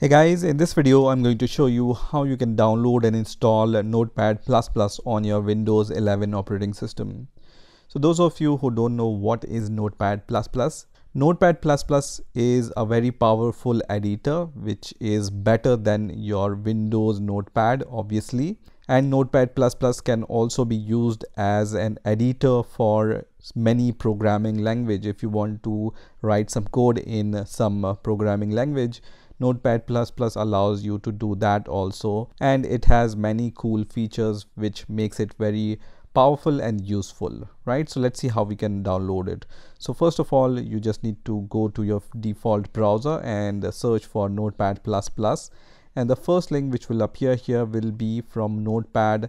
Hey guys, in this video I'm going to show you how you can download and install Notepad++ on your Windows 11 operating system. So those of you who don't know what is Notepad++, Notepad++ is a very powerful editor which is better than your Windows Notepad obviously and Notepad++ can also be used as an editor for many programming language if you want to write some code in some programming language Notepad++ allows you to do that also. And it has many cool features which makes it very powerful and useful right? So let's see how we can download it. So first of all you just need to go to your default browser and search for notepad++ and the first link which will appear here will be from notepad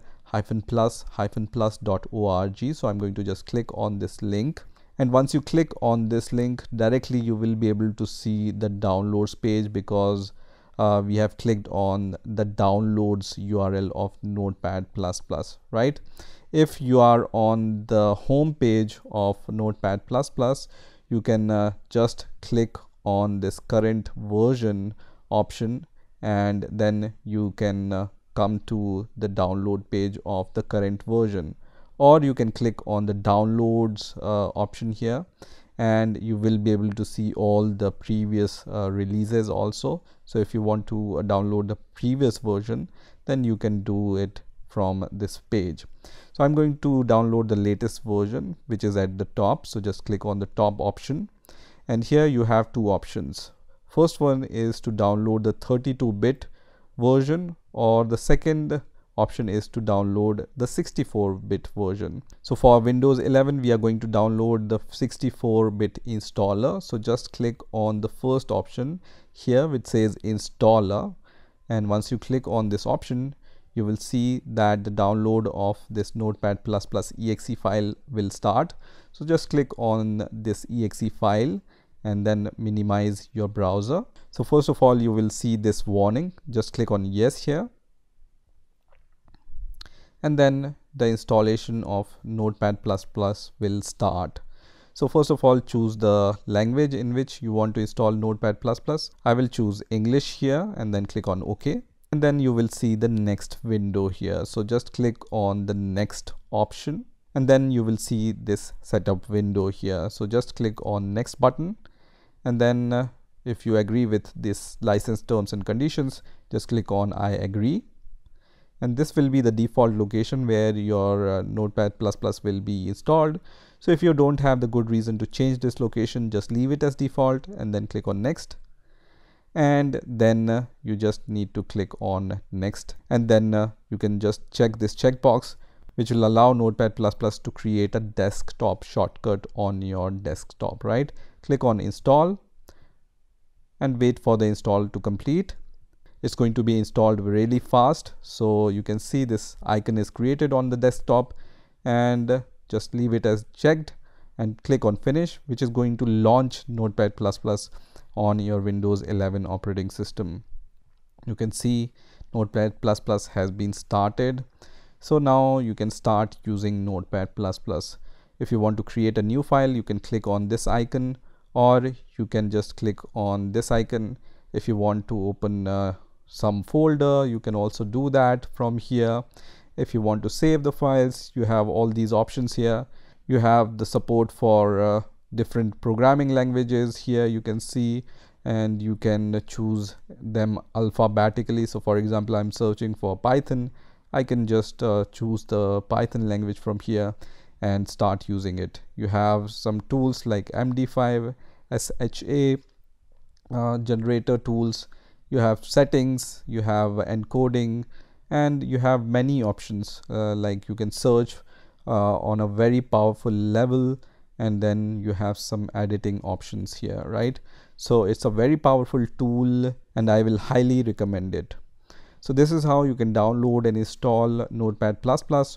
plus plus.org so i'm going to just click on this link and once you click on this link directly you will be able to see the downloads page because uh, we have clicked on the downloads URL of notepad++ right? If you are on the home page of notepad++ you can uh, just click on this current version option and then you can uh, come to the download page of the current version or you can click on the downloads uh, option here and you will be able to see all the previous uh, releases also. So if you want to uh, download the previous version then you can do it from this page. So i'm going to download the latest version which is at the top. So just click on the top option. And here you have two options. First one is to download the 32 bit version or the second option is to download the 64-bit version. So for Windows 11, we are going to download the 64-bit installer. So just click on the first option here which says installer. And once you click on this option, you will see that the download of this notepad++ plus exe file will start. So just click on this exe file and then minimize your browser. So first of all, you will see this warning. Just click on yes here and then the installation of notepad++ will start. So first of all choose the language in which you want to install notepad++ I will choose English here and then click on OK. And then you will see the next window here. So just click on the next option and then you will see this setup window here. So just click on next button. And then uh, if you agree with this license terms and conditions just click on I agree and this will be the default location where your uh, notepad++ will be installed. So if you don't have the good reason to change this location just leave it as default and then click on next. And then uh, you just need to click on next. And then uh, you can just check this checkbox which will allow notepad++ to create a desktop shortcut on your desktop right? Click on install and wait for the install to complete it's going to be installed really fast. So you can see this icon is created on the desktop and just leave it as checked and click on finish which is going to launch notepad++ on your windows 11 operating system. You can see notepad++ has been started. So now you can start using notepad++ if you want to create a new file you can click on this icon or you can just click on this icon. If you want to open some folder. You can also do that from here. If you want to save the files you have all these options here. You have the support for uh, different programming languages here you can see and you can choose them alphabetically. So for example i'm searching for python. I can just uh, choose the python language from here and start using it. You have some tools like md5 sha uh, generator tools you have settings you have encoding and you have many options. Uh, like you can search uh, on a very powerful level and then you have some editing options here right? So it's a very powerful tool and I will highly recommend it. So this is how you can download and install notepad++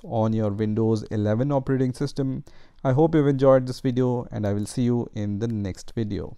on your Windows 11 operating system. I hope you've enjoyed this video and I will see you in the next video